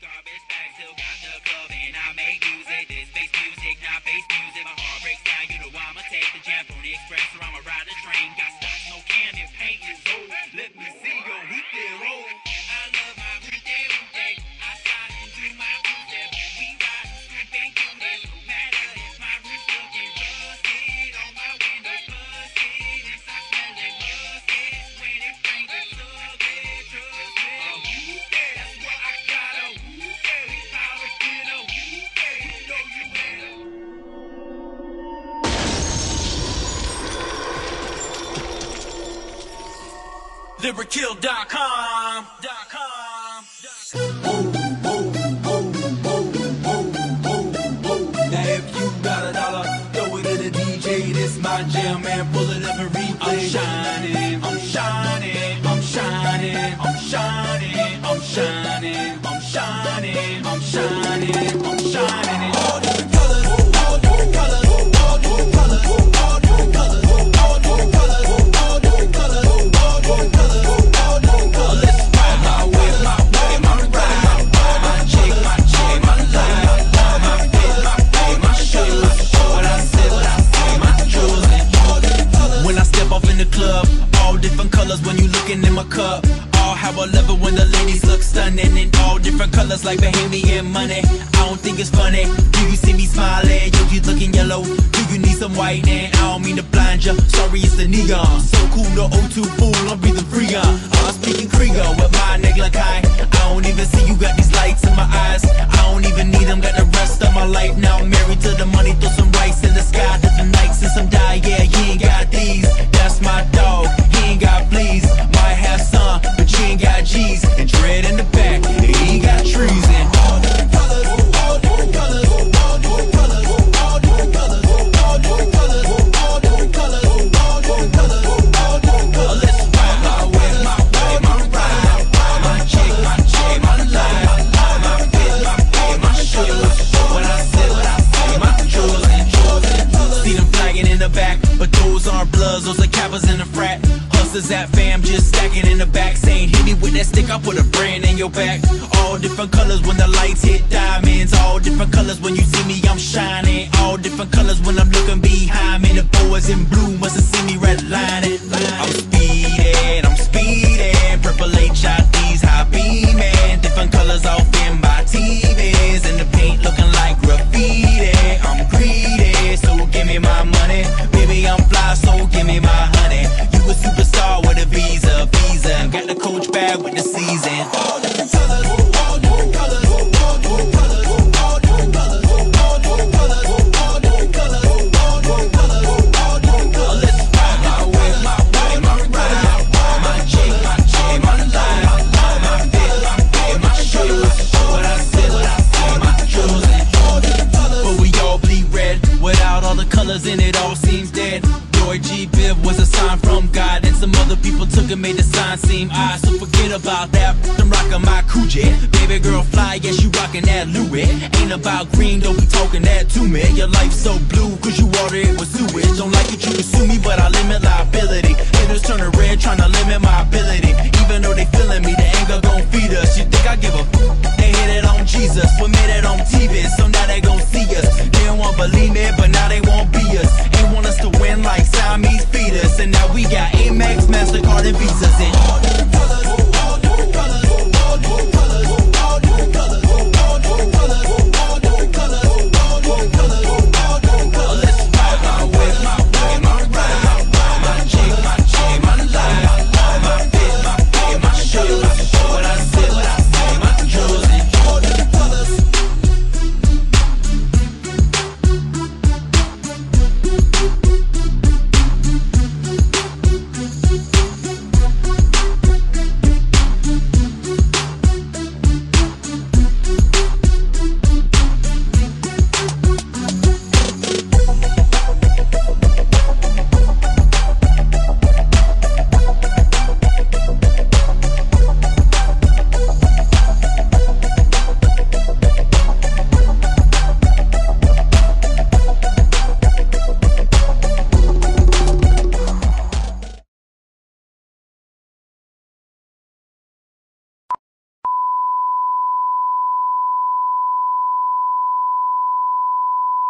garbage bag, still got the club Lyrikill.com. Now if you got a dollar, throw it at DJ. This my jam, man. Pull it up and replay. I'm colors when you looking in my cup. All how I love it when the ladies look stunning in all different colors like Bahamian money. I don't think it's funny. Do you see me smiling? Yo, you looking yellow. Do you need some white? And I don't mean to blind ya. Sorry, it's the neon. So cool, the O2 fool. I'm breathing freon. I'm uh, speaking Krieger with my nigga Kai. I don't even those aren't bloods, those are Kappas in the frat. Hustlers at fam, just stacking in the back, saying hit me with that stick, I put a brand in your back. All different colors when the lights hit diamonds, all different colors when you see me, I'm shining. All different colors when I'm looking behind me. The boys in blue must have seen me in it all seems dead. Roy G. Biv was a sign from God, and some other people took and made the sign seem odd. So forget about that. I'm rocking my Coogi. Baby girl fly, yes, you rocking that Louis. Ain't about green, don't be talking that to me. Your life's so blue, cause you water it with sewage. Don't like it, you can sue me, but I limit liability. Haters turning red, trying to limit my ability. Even though they feeling me, the anger gon' feed us. You think I give a f? They hit it on Jesus. With me,